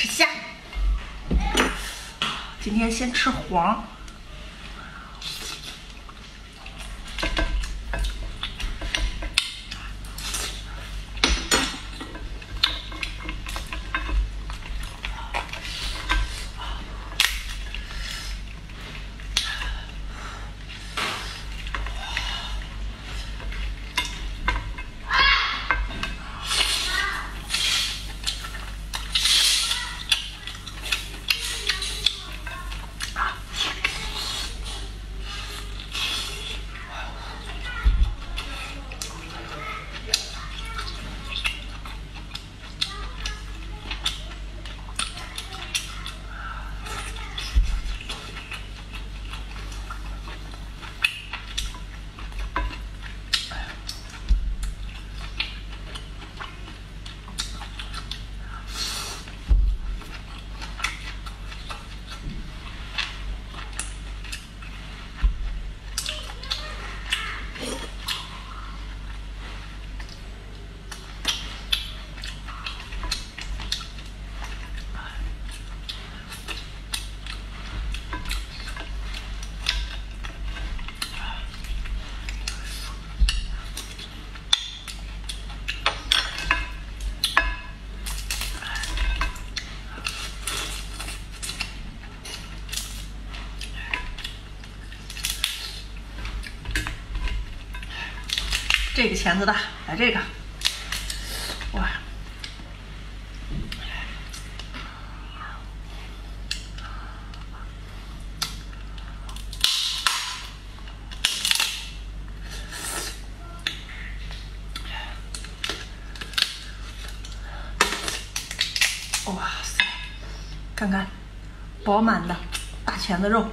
吃虾。今天先吃黄。这个钳子大，来这个，哇！哇塞，看看饱满的大钳子肉。